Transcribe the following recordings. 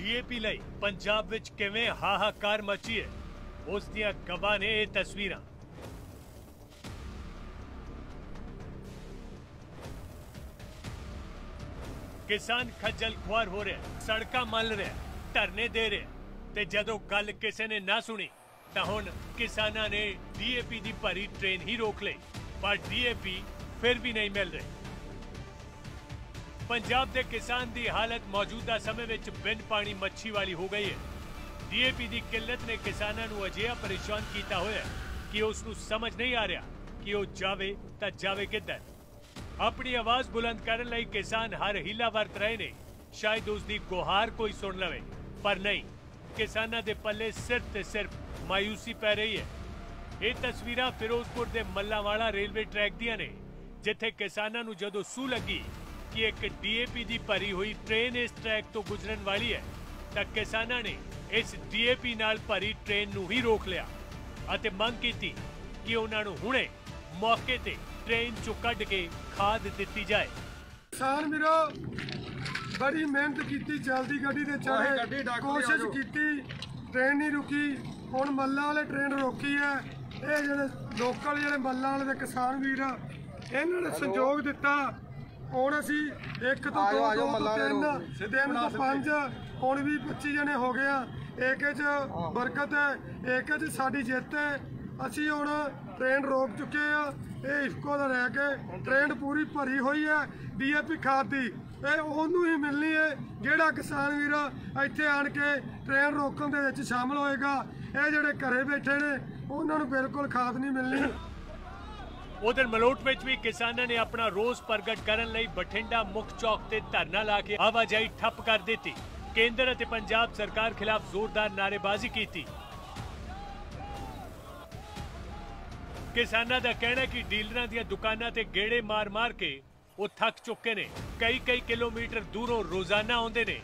DAP ਲਈ ਪੰਜਾਬ ਵਿੱਚ ਕਿਵੇਂ ਹਾਹਾਕਾਰ ਮਚੀ ਹੈ ਉਸ ਦੀਆਂ ਗਵਾਹ ਨੇ ਇਹ ਤਸਵੀਰਾਂ। ਕਿਸਾਨ ਖੱਜਲ ਖੁਆਰ ਹੋ ਰਿਹਾ, ਸੜਕਾਂ ਮੱਲ ਰਿਹਾ, ਧਰਨੇ ਦੇ ਰਿਹਾ, ਤੇ ਜਦੋਂ ਗੱਲ ਕਿਸੇ ਨੇ ਨਾ ਸੁਣੀ, ਤਾਂ ਹੁਣ ਕਿਸਾਨਾਂ ਨੇ ਡੀਏਪੀ ਦੀ ਭਰੀ ਟ੍ਰੇਨ ਹੀ ਰੋਕ ਲਈ, ਪਰ ਡੀਏਪੀ ਫਿਰ ਵੀ ਨਹੀਂ ਮਿਲ ਰਹੀ। ਪੰਜਾਬ ਦੇ ਕਿਸਾਨ ਦੀ ਹਾਲਤ ਮੌਜੂਦਾ ਸਮੇਂ ਵਿੱਚ ਬਿਨ ਪਾਣੀ ਮੱਛੀ ਵਾਲੀ ਹੋ ਗਈ ਹੈ। ਡੀਏਪੀ ਦੀ ਕਿੱਲਤ ਨੇ ਕਿਸਾਨਾਂ ਨੂੰ ਅਜਿਹਾ ਪਰੇਸ਼ਾਨ ਕੀਤਾ ਹੋਇਆ ਕਿ ਉਸ ਨੂੰ ਸਮਝ ਨਹੀਂ ਆ ਰਿਹਾ ਕਿ ਉਹ ਜਾਵੇ ਤਾਂ ਜਾਵੇ ਕਿੱਧਰ। ਆਪਣੀ ਆਵਾਜ਼ ਬੁਲੰਦ ਕਰਨ ਲਈ ਕਿਸਾਨ ਹਰ ਹੀਲਾ ਵਰਤ ਰਹੇ ਨੇ। ਸ਼ਾਇਦ ਉਸ ਦੀ ਗੁਹਾਰ ਕੋਈ ਸੁਣ ਲਵੇ। ਪਰ ਨਹੀਂ, ਕਿਸਾਨਾਂ ਦੇ ਪੱਲੇ ਸਿਰਫ ਤੇ ਸਿਰਫ ਮਾਇੂਸੀ ਪੈ ਰਹੀ ਹੈ। ਇਹ ਤਸਵੀਰਾਂ ਫਿਰੋਜ਼ਪੁਰ ਦੇ ਮੱਲਾਵਾਲਾ ਰੇਲਵੇ ਟਰੈਕ ਦੀਆਂ ਨੇ, ਜਿੱਥੇ ਕਿਸਾਨਾਂ ਨੂੰ ਜਦੋਂ ਸੂ ਲੱਗੀ ਕਿ ਇੱਕ ਡੀਏਪੀ ਦੀ ਭਰੀ ਹੋਈ ਟ੍ਰੇਨ ਇਸ ਟਰੈਕ ਤੋਂ ਗੁਜ਼ਰਨ ਵਾਲੀ ਹੈ ਤਾਂ ਕਿਸਾਨਾਂ ਨੇ ਇਸ ਡੀਏਪੀ ਨਾਲ ਭਰੀ ਟ੍ਰੇਨ ਨੂੰ ਹੀ ਰੋਕ ਲਿਆ ਅਤੇ ਮੰਗ ਕੀਤੀ ਕਿ ਉਹਨਾਂ ਨੂੰ ਹੁਣੇ ਮੌਕੇ ਤੇ ਟ੍ਰੇਨ ਚੋਂ ਕੱਢ ਕੇ ਖਾਦ ਦਿੱਤੀ ਜਾਏ। ਕਿਸਾਨ ਵੀਰੋ ਬੜੀ ਮਿਹਨਤ ਕੀਤੀ ਜਲਦੀ ਗੱਡੀ ਤੇ ਚੜੇ ਕੋਸ਼ਿਸ਼ ਕੀਤੀ ਟ੍ਰੇਨ ਨਹੀਂ ਰੁਕੀ। ਹੁਣ ਮੱਲਾਂ ਵਾਲੇ ਟ੍ਰੇਨ ਰੋਕੀ ਹੈ। ਇਹ ਜਿਹੜੇ ਲੋਕਲ ਜਿਹੜੇ ਮੱਲਾਂ ਵਾਲੇ ਦੇ ਕਿਸਾਨ ਵੀਰ ਆ ਇਹਨਾਂ ਨੇ ਸੰਯੋਗ ਦਿੱਤਾ। ਹੁਣ ਅਸੀਂ ਇੱਕ ਤੋਂ ਦੋ ਦੋ ਤੋਂ ਤਿੰਨ ਤਿੰਨ ਤੋਂ। ਪੰਜ ਹੁਣ ਵੀ 25 ਜਣੇ ਹੋ ਗਏ ਆ। ਏਕੇ ਚ ਬਰਕਤ ਹੈ ਏਕੇ ਚ ਸਾਡੀ ਜਿੱਤ ਹੈ। ਅਸੀਂ ਹੁਣ ਟ੍ਰੇਨ ਰੋਕ ਚੁੱਕੇ ਆ। ਇਹ ਇਫਕੋ ਦਾ ਰਹਿ ਕੇ ਟ੍ਰੇਨ ਪੂਰੀ ਭਰੀ ਹੋਈ ਹੈ। ਡੀਏਪੀ ਖਾਦ ਦੀ। ਇਹ ਉਹਨੂੰ ਹੀ ਮਿਲਣੀ ਹੈ। ਜਿਹੜਾ ਕਿਸਾਨ ਵੀਰ ਇੱਥੇ ਆਣ ਕੇ ਟ੍ਰੇਨ ਰੋਕਣ ਦੇ ਵਿੱਚ ਸ਼ਾਮਲ ਹੋਏਗਾ ਇਹ ਜਿਹੜੇ ਘਰੇ ਬੈਠੇ ਨੇ ਉਹਨਾਂ ਨੂੰ ਬਿਲਕੁਲ ਖਾਦ ਨਹੀਂ ਮਿਲਣੀ। ਉਧਰ ਮਲੋਟ ਵਿੱਚ ਵੀ ਕਿਸਾਨਾਂ ਨੇ ਆਪਣਾ ਰੋਸ ਪ੍ਰਗਟ ਕਰਨ ਲਈ ਬਠਿੰਡਾ ਮੁੱਖ ਚੌਕ ਤੇ ਧਰਨਾ ਲਾ ਕੇ ਆਵਾਜਾਈ ਠੱਪ ਕਰ ਦਿੱਤੀ। ਕੇਂਦਰ ਅਤੇ ਪੰਜਾਬ ਸਰਕਾਰ ਖਿਲਾਫ ਜ਼ੋਰਦਾਰ ਨਾਅਰੇਬਾਜ਼ੀ ਕੀਤੀ। ਕਿਸਾਨਾਂ ਦਾ ਕਹਿਣਾ ਹੈ ਕਿ ਡੀਲਰਾਂ ਦੀਆਂ ਦੁਕਾਨਾਂ ਤੇ ਗੇੜੇ ਮਾਰ-ਮਾਰ ਕੇ ਉਹ ਥੱਕ ਚੁੱਕੇ ਨੇ। ਕਈ-ਕਈ ਕਿਲੋਮੀਟਰ ਦੂਰੋਂ ਰੋਜ਼ਾਨਾ ਆਉਂਦੇ ਨੇ।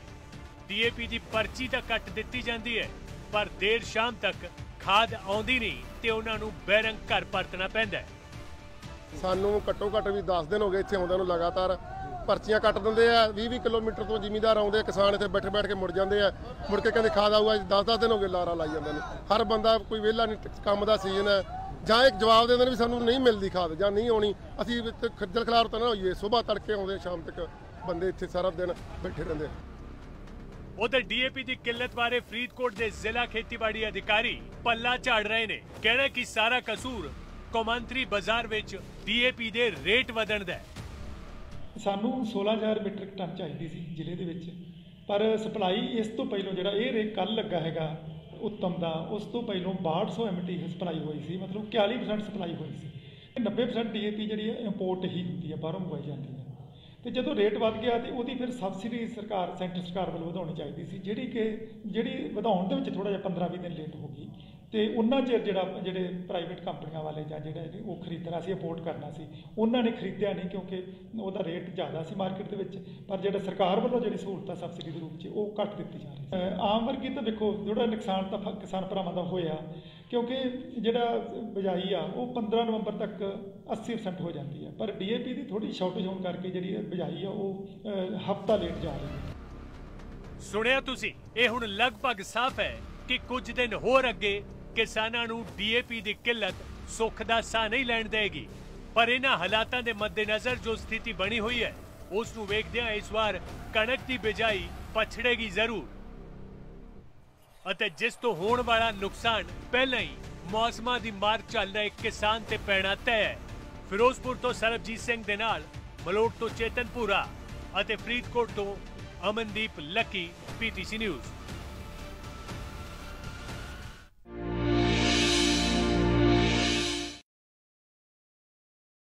ਡੀਏਪੀ ਦੀ ਪਰਚੀ ਤਾਂ ਕੱਟ ਦਿੱਤੀ ਜਾਂਦੀ ਹੈ, ਪਰ ਦੇਰ ਸ਼ਾਮ ਤੱਕ ਖਾਦ ਆਉਂਦੀ ਨਹੀਂ ਤੇ ਉਹਨਾਂ ਨੂੰ ਬੈਰੰਗ ਘਰ ਪਰਤਣਾ ਪੈਂਦਾ ਹੈ। ਸਾਨੂੰ ਘੱਟੋ ਘੱਟ ਵੀ 10 ਦਿਨ ਹੋ ਗਏ ਇੱਥੇ ਆਉਂਦਿਆਂ ਨੂੰ ਲਗਾਤਾਰ ਪਰਚੀਆਂ ਕੱਟ ਦਿੰਦੇ ਆ 20-20 ਕਿਲੋਮੀਟਰ ਤੋਂ ਜ਼ਿਮੀਂਦਾਰ ਆਉਂਦੇ ਆ, ਕਿਸਾਨ ਇੱਥੇ ਬੈਠੇ ਬੈਠ ਕੇ ਮੁੜ ਜਾਂਦੇ ਆ। ਮੁੜ ਕੇ ਕਹਿੰਦੇ ਖਾਦ ਆਊਗਾ 10-10 ਦਿਨ ਹੋ ਗਏ ਲਾਰਾ ਲਾਈ ਜਾਂਦੇ ਨੇ। ਹਰ ਬੰਦਾ ਕੋਈ ਵਿਹਲਾ ਨਹੀਂ ਕੰਮ ਦਾ ਸੀਜ਼ਨ ਹੈ। ਜਾਂ ਇੱਕ ਜਵਾਬ ਦੇ ਦਿੰਦੇ ਵੀ ਸਾਨੂੰ ਨਹੀਂ ਮਿਲਦੀ ਖਾਦ, ਜਾਂ ਨਹੀਂ ਆਉਣੀ। ਅਸੀਂ ਖੱਜਲ ਖਲਾਰ ਤਾਂ ਨਾ ਹੋਈਏ, ਸਵੇਰ ਤੜਕੇ ਆਉਂਦੇ ਸ਼ਾਮ ਤੱਕ ਬੰਦੇ ਇੱਥੇ ਸਾਰਾ ਦਿਨ ਬੈਠੇ ਰਹਿੰਦੇ ਆ। ਉਧਰ ਡੀਏਪੀ ਦੀ ਕਿੱਲਤ ਬਾਰੇ ਫਰੀਦਕੋਟ ਦੇ ਜ਼ਿਲ੍ਹਾ ਖੇਤੀਬਾੜੀ ਅਧਿਕਾਰੀ ਪੱਲਾ ਝਾੜ ਰਹੇ ਨੇ। ਕਹਿਣਾ ਕਿ ਸਾਰਾ ਕਸੂਰ ਕੌਮਾਂਤਰੀ ਬਾਜ਼ਾਰ ਵਿੱਚ ਡੀਏਪੀ ਦੇ ਰੇਟ ਵਧਣ ਦਾ ਸਾਨੂੰ 16000 ਮੀਟ੍ਰਿਕ ਟਨ ਚਾਹੀਦੀ ਸੀ ਜ਼ਿਲ੍ਹੇ ਦੇ ਵਿੱਚ। ਪਰ ਸਪਲਾਈ ਇਸ ਤੋਂ ਪਹਿਲਾਂ ਜਿਹੜਾ ਇਹ ਰੇਟ ਕੱਲ ਲੱਗਾ ਹੈਗਾ, ਉੱਤਮ ਦਾ, ਉਸ ਤੋਂ ਪਹਿਲਾਂ 6200 ਐਮਟੀ ਸਪਲਾਈ ਹੋਈ ਸੀ, ਮਤਲਬ 41% ਸਪਲਾਈ ਹੋਈ ਸੀ। 90% ਡੀਏਪੀ ਜਿਹੜੀ ਹੈ ਇੰਪੋਰਟ ਹੀ ਹੁੰਦੀ ਹੈ, ਬਾਹਰੋਂ ਮੰਗਵਾਈ ਜਾਂਦੀ ਹੈ। ਤੇ ਜਦੋਂ ਰੇਟ ਵੱਧ ਗਿਆ, ਤੇ ਉਹਦੀ ਫਿਰ ਸਬਸਿਡੀ ਸਰਕਾਰ, ਸੈਂਟਰ ਸਰਕਾਰ ਵੱਲੋਂ ਵਧਾਉਣੀ ਚਾਹੀਦੀ ਸੀ, ਜਿਹੜੀ ਕਿ, ਜਿਹੜੀ ਵਧਾਉਣ ਦੇ ਵਿੱਚ ਥੋੜਾ ਜਿਹਾ 15-20 ਦਿਨ ਲੇਟ ਹੋ ਗਈ। ਤੇ ਉਹਨਾਂ ਚਿਰ ਜਿਹੜਾ ਜਿਹੜੇ ਪ੍ਰਾਈਵੇਟ ਕੰਪਨੀਆਂ ਵਾਲੇ ਜਾਂ ਜਿਹੜੇ ਉਹ ਖਰੀਦਣਾ ਸੀ ਅਪੋਰਟ ਕਰਨਾ ਸੀ, ਉਹਨਾਂ ਨੇ ਖਰੀਦਿਆ ਨਹੀਂ ਕਿਉਂਕਿ ਉਹਦਾ ਰੇਟ ਜ਼ਿਆਦਾ ਸੀ ਮਾਰਕੀਟ ਦੇ ਵਿੱਚ, ਪਰ ਜਿਹੜਾ ਸਰਕਾਰ ਵੱਲੋਂ ਜਿਹੜੀ ਸਹੂਲਤਾਂ ਸਬਸਿਡੀ ਦੇ ਰੂਪ 'ਚ ਉਹ ਘੱਟ ਦਿੱਤੀ ਜਾ ਰਹੀ ਹੈ ਆਮ ਵਰਗੀ ਤਾਂ ਦੇਖੋ ਜਿਹੜਾ ਨੁਕਸਾਨ ਤਾਂ ਫ- ਕਿਸਾਨ ਭਰਾਵਾਂ ਦਾ ਹੋਇਆ, ਕਿਉਂਕਿ ਜਿਹੜਾ ਬਿਜਾਈ ਆ, ਉਹ 15 ਨਵੰਬਰ ਤੱਕ 80% ਹੋ ਜਾਂਦੀ ਹੈ, ਪਰ ਡੀਏਪੀ ਦੀ ਥੋੜੀ ਸ਼ਾਰਟੇਜ ਹੋਣ ਕਰਕੇ ਜਿਹੜੀ ਬਿਜਾਈ ਆ, ਉਹ ਹਫਤਾ ਲੇਟ ਜਾ ਰਹੀ ਹੈ। ਸੁਣਿਆ ਤੁਸੀਂ? ਇਹ ਹੁਣ ਲਗਭਗ ਸਾਫ਼ ਹੈ ਕਿ ਕੁਝ ਦਿਨ ਹੋਰ ਅੱਗੇ ਕਿਸਾਨਾਂ ਨੂੰ ਡੀਏਪੀ ਦੀ ਕਿੱਲਤ ਸੁੱਖ ਦਾ ਸਾਹ ਨਹੀਂ ਲੈਣ ਦੇਗੀ। ਪਰ ਇਹਨਾਂ ਹਾਲਾਤਾਂ ਦੇ ਮੱਦੇਨਜ਼ਰ ਜੋ ਸਥਿਤੀ ਬਣੀ ਹੋਈ ਹੈ, ਉਸ ਨੂੰ ਵੇਖਦਿਆਂ ਇਸ ਵਾਰ ਕਣਕ ਦੀ ਬਿਜਾਈ ਪਛੜੇਗੀ ਜ਼ਰੂਰ। ਅਤੇ ਜਿਸ ਤੋਂ ਹੋਣ ਵਾਲਾ ਨੁਕਸਾਨ ਪਹਿਲਾਂ ਹੀ ਮੌਸਮਾਂ ਦੀ ਮਾਰ ਚੱਲ ਰਹੇ ਕਿਸਾਨ ਤੇ ਪੈਣਾ ਤੈਅ ਹੈ। ਫਿਰੋਜ਼ਪੁਰ ਤੋਂ ਸਰਬਜੀਤ ਸਿੰਘ ਦੇ ਨਾਲ ਮਲੋਟ ਤੋਂ ਚੇਤਨਪੁਰਾ ਅਤੇ ਫਰੀਦਕੋਟ ਤੋਂ ਅਮਨਦੀਪ ਲੱਕੀ, ਪੀਟੀਸੀ ਨਿਊਜ਼।